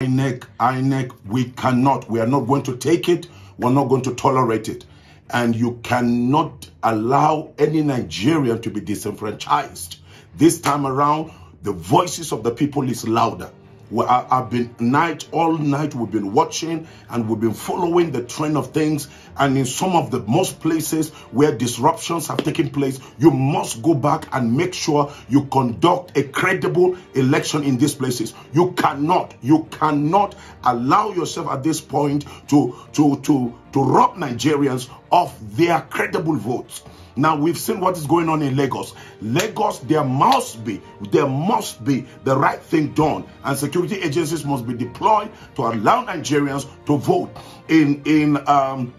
INEC, INEC, we cannot, we are not going to take it. We're not going to tolerate it. And you cannot allow any Nigerian to be disenfranchised. This time around, the voices of the people is louder. I've been night, all night, we've been watching and we've been following the trend of things. And in some of the most places where disruptions have taken place, you must go back and make sure you conduct a credible election in these places. You cannot, you cannot allow yourself at this point to, to, to, to rob Nigerians of their credible votes. Now we've seen what is going on in Lagos. Lagos, there must be, there must be the right thing done, and security agencies must be deployed to allow Nigerians to vote in in um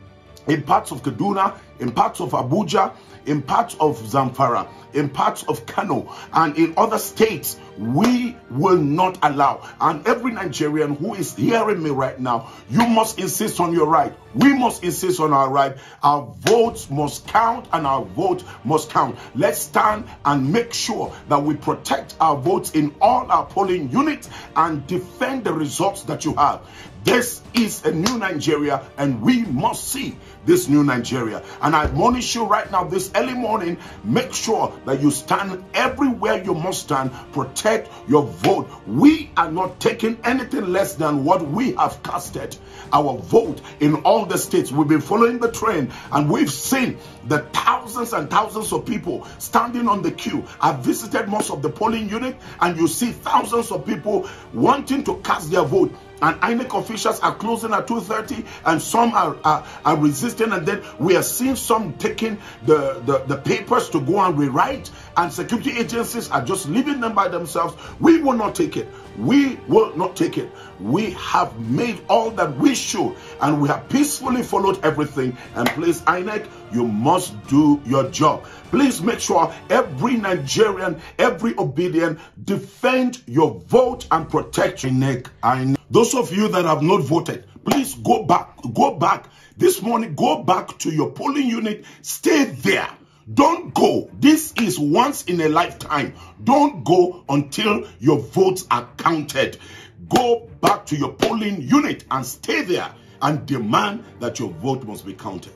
in parts of Kaduna, in parts of Abuja, in parts of Zamfara, in parts of Kano, and in other states, we will not allow. And every Nigerian who is hearing me right now, you must insist on your right. We must insist on our right. Our votes must count and our vote must count. Let's stand and make sure that we protect our votes in all our polling units and defend the results that you have. This is a new Nigeria and we must see this new Nigeria. And I admonish you right now this early morning, make sure that you stand everywhere you must stand, protect your vote. We are not taking anything less than what we have casted our vote in all the states. We've been following the trend and we've seen the thousands and thousands of people standing on the queue. I've visited most of the polling unit and you see thousands of people wanting to cast their vote and INEC officials are closing at 2.30 and some are, are, are, resisting and then we are seeing some taking the, the, the papers to go and rewrite and security agencies are just leaving them by themselves. We will not take it. We will not take it. We have made all that we should and we have peacefully followed everything and please INEC, you must do your job. Please make sure every Nigerian, every Obidient, defend your vote and protect your neck. Those of you that have not voted, please go back, go back this morning, go back to your polling unit, stay there. Don't go. This is once in a lifetime. Don't go until your votes are counted. Go back to your polling unit and stay there and demand that your vote must be counted.